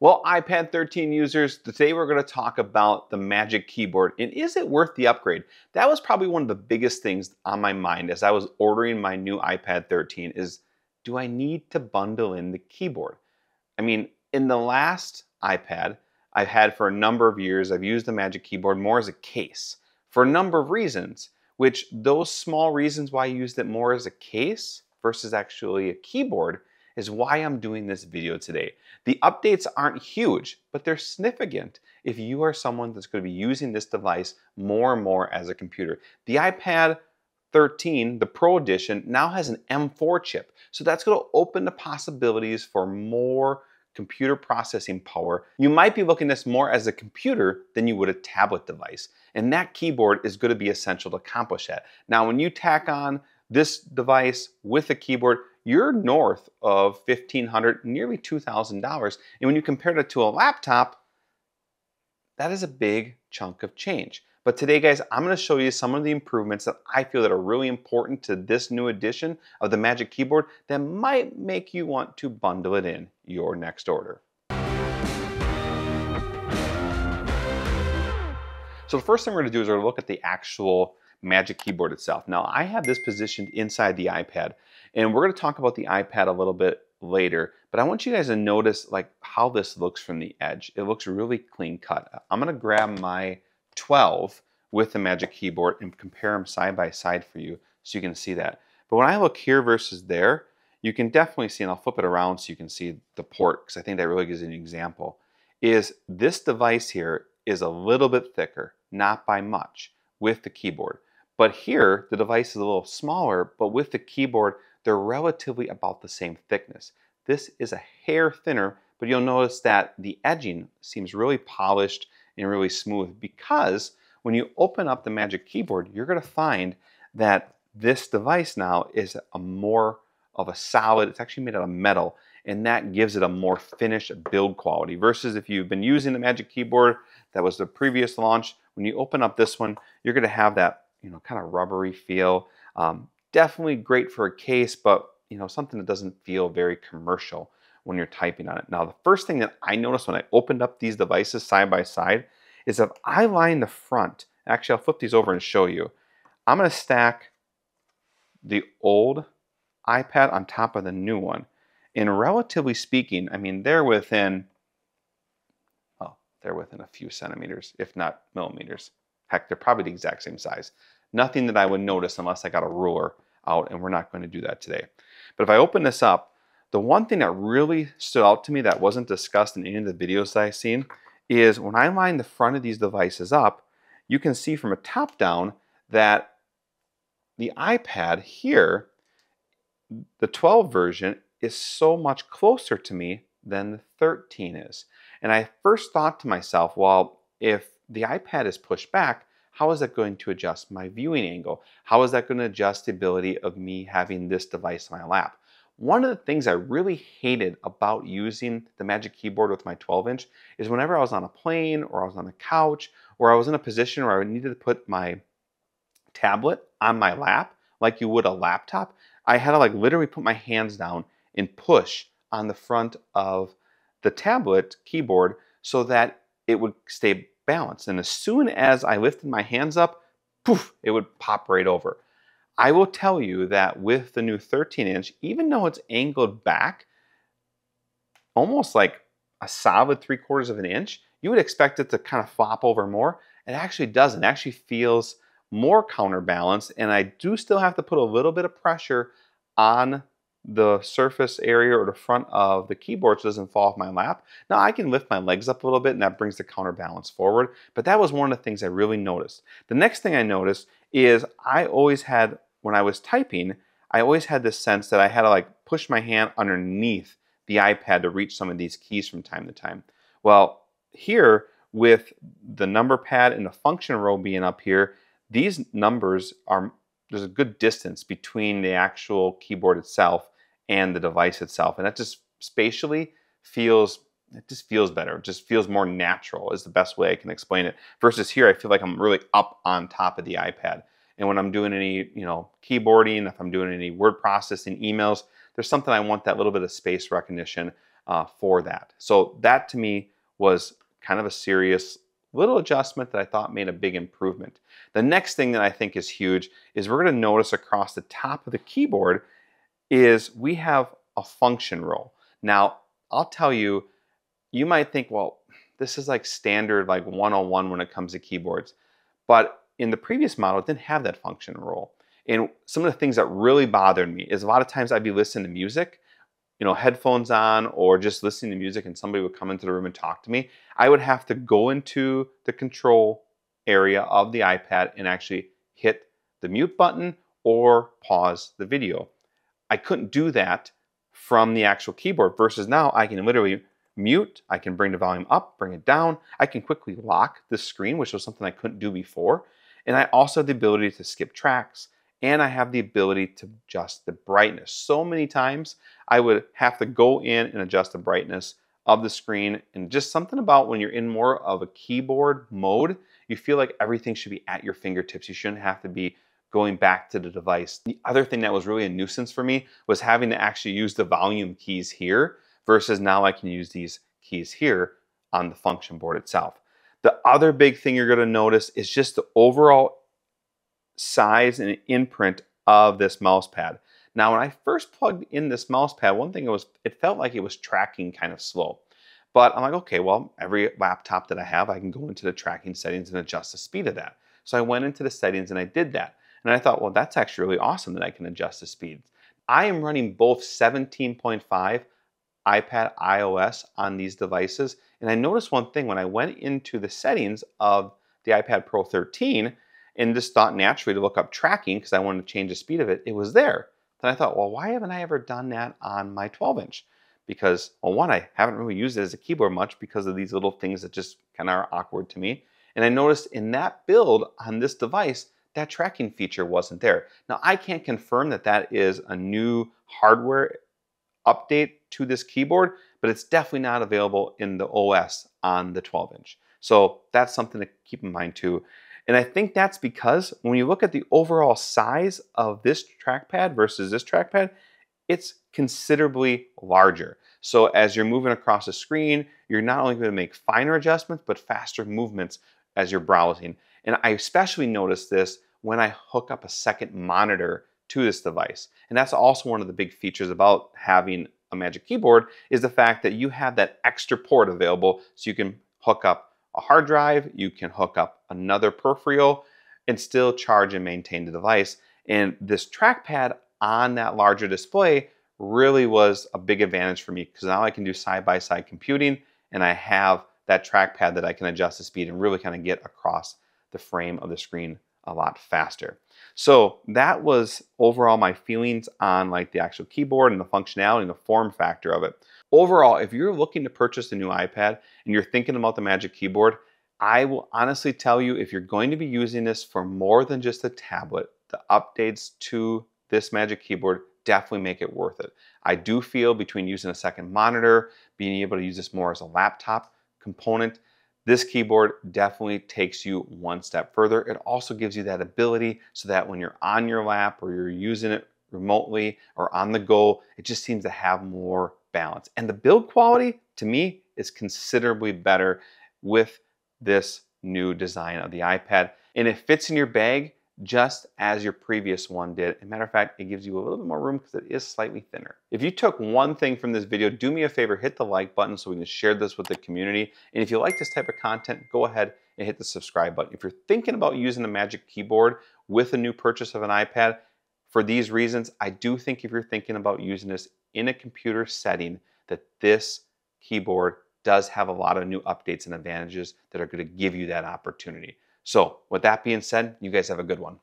Well, iPad 13 users, today we're going to talk about the Magic Keyboard and is it worth the upgrade? That was probably one of the biggest things on my mind as I was ordering my new iPad 13 is do I need to bundle in the keyboard? I mean, in the last iPad I've had for a number of years, I've used the Magic Keyboard more as a case for a number of reasons, which those small reasons why I used it more as a case versus actually a keyboard is why I'm doing this video today. The updates aren't huge, but they're significant if you are someone that's going to be using this device more and more as a computer. The iPad 13, the Pro Edition, now has an M4 chip. So that's going to open the possibilities for more computer processing power. You might be looking at this more as a computer than you would a tablet device. And that keyboard is going to be essential to accomplish that. Now, when you tack on this device with a keyboard, you're north of 1,500, nearly $2,000. And when you compare that to a laptop, that is a big chunk of change. But today, guys, I'm going to show you some of the improvements that I feel that are really important to this new edition of the Magic Keyboard that might make you want to bundle it in your next order. So the first thing we're going to do is we're going to look at the actual Magic Keyboard itself. Now, I have this positioned inside the iPad, and we're going to talk about the iPad a little bit later, but I want you guys to notice like how this looks from the edge. It looks really clean cut. I'm going to grab my 12 with the Magic Keyboard and compare them side by side for you so you can see that. But when I look here versus there, you can definitely see, and I'll flip it around so you can see the port because I think that really gives an example, is this device here is a little bit thicker, not by much, with the keyboard. But here, the device is a little smaller, but with the keyboard, they're relatively about the same thickness. This is a hair thinner, but you'll notice that the edging seems really polished and really smooth because when you open up the Magic Keyboard, you're going to find that this device now is a more of a solid, it's actually made out of metal, and that gives it a more finished build quality versus if you've been using the Magic Keyboard that was the previous launch, when you open up this one, you're going to have that you know kind of rubbery feel. Um, definitely great for a case, but you know something that doesn't feel very commercial when you're typing on it. Now, the first thing that I noticed when I opened up these devices side by side is if I line the front, actually I'll flip these over and show you. I'm going to stack the old iPad on top of the new one. And relatively speaking, I mean, they're within, well, they're within a few centimeters, if not millimeters. Heck, they're probably the exact same size. Nothing that I would notice unless I got a ruler out, and we're not going to do that today. But if I open this up, the one thing that really stood out to me that wasn't discussed in any of the videos that I've seen is when I line the front of these devices up, you can see from a top down that the iPad here, the 12 version, is so much closer to me than the 13 is. And I first thought to myself, well, if the iPad is pushed back, how is that going to adjust my viewing angle? How is that going to adjust the ability of me having this device in my lap? One of the things I really hated about using the Magic Keyboard with my 12 inch is whenever I was on a plane or I was on a couch or I was in a position where I needed to put my tablet on my lap like you would a laptop, I had to like literally put my hands down and push on the front of the tablet keyboard so that it would stay balanced. And as soon as I lifted my hands up, poof, it would pop right over. I will tell you that with the new 13 inch, even though it's angled back almost like a solid three quarters of an inch, you would expect it to kind of flop over more. It actually doesn't. It actually feels more counterbalanced, and I do still have to put a little bit of pressure on the surface area or the front of the keyboard so doesn't fall off my lap. Now I can lift my legs up a little bit and that brings the counterbalance forward, but that was one of the things I really noticed. The next thing I noticed is I always had, when I was typing, I always had this sense that I had to like push my hand underneath the iPad to reach some of these keys from time to time. Well, here with the number pad and the function row being up here, these numbers are there's a good distance between the actual keyboard itself and the device itself. And that just spatially feels it just feels better. It just feels more natural is the best way I can explain it. Versus here, I feel like I'm really up on top of the iPad. And when I'm doing any, you know, keyboarding, if I'm doing any word processing, emails, there's something I want that little bit of space recognition uh, for that. So that to me was kind of a serious little adjustment that I thought made a big improvement. The next thing that I think is huge is we're going to notice across the top of the keyboard is we have a function row. Now, I'll tell you, you might think, well, this is like standard like 101 when it comes to keyboards. But in the previous model, it didn't have that function row. And some of the things that really bothered me is a lot of times I'd be listening to music you know, headphones on or just listening to music and somebody would come into the room and talk to me, I would have to go into the control area of the iPad and actually hit the mute button or pause the video. I couldn't do that from the actual keyboard versus now I can literally mute, I can bring the volume up, bring it down, I can quickly lock the screen, which was something I couldn't do before. And I also have the ability to skip tracks and I have the ability to adjust the brightness. So many times I would have to go in and adjust the brightness of the screen and just something about when you're in more of a keyboard mode, you feel like everything should be at your fingertips. You shouldn't have to be going back to the device. The other thing that was really a nuisance for me was having to actually use the volume keys here versus now I can use these keys here on the function board itself. The other big thing you're gonna notice is just the overall size and imprint of this mouse pad. Now, when I first plugged in this mouse pad, one thing it was, it felt like it was tracking kind of slow. But I'm like, okay, well, every laptop that I have, I can go into the tracking settings and adjust the speed of that. So I went into the settings and I did that. And I thought, well, that's actually really awesome that I can adjust the speeds. I am running both 17.5 iPad iOS on these devices. And I noticed one thing when I went into the settings of the iPad Pro 13, and just thought naturally to look up tracking because I wanted to change the speed of it, it was there. Then I thought, well, why haven't I ever done that on my 12 inch? Because, well, one, I haven't really used it as a keyboard much because of these little things that just kind of are awkward to me. And I noticed in that build on this device, that tracking feature wasn't there. Now, I can't confirm that that is a new hardware update to this keyboard, but it's definitely not available in the OS on the 12 inch. So that's something to keep in mind too. And I think that's because when you look at the overall size of this trackpad versus this trackpad, it's considerably larger. So as you're moving across the screen, you're not only going to make finer adjustments, but faster movements as you're browsing. And I especially noticed this when I hook up a second monitor to this device. And that's also one of the big features about having a Magic Keyboard is the fact that you have that extra port available so you can hook up a hard drive, you can hook up another peripheral and still charge and maintain the device. And this trackpad on that larger display really was a big advantage for me because now I can do side-by-side -side computing and I have that trackpad that I can adjust the speed and really kind of get across the frame of the screen a lot faster. So that was overall my feelings on like the actual keyboard and the functionality and the form factor of it. Overall, if you're looking to purchase a new iPad and you're thinking about the Magic Keyboard, I will honestly tell you if you're going to be using this for more than just a tablet, the updates to this Magic Keyboard definitely make it worth it. I do feel between using a second monitor, being able to use this more as a laptop component, this keyboard definitely takes you one step further. It also gives you that ability so that when you're on your lap or you're using it remotely or on the go, it just seems to have more balance. And the build quality, to me, is considerably better with this new design of the iPad. And it fits in your bag just as your previous one did. As a matter of fact, it gives you a little bit more room because it is slightly thinner. If you took one thing from this video, do me a favor, hit the like button so we can share this with the community. And if you like this type of content, go ahead and hit the subscribe button. If you're thinking about using the Magic Keyboard with a new purchase of an iPad, for these reasons, I do think if you're thinking about using this in a computer setting, that this keyboard does have a lot of new updates and advantages that are going to give you that opportunity. So with that being said, you guys have a good one.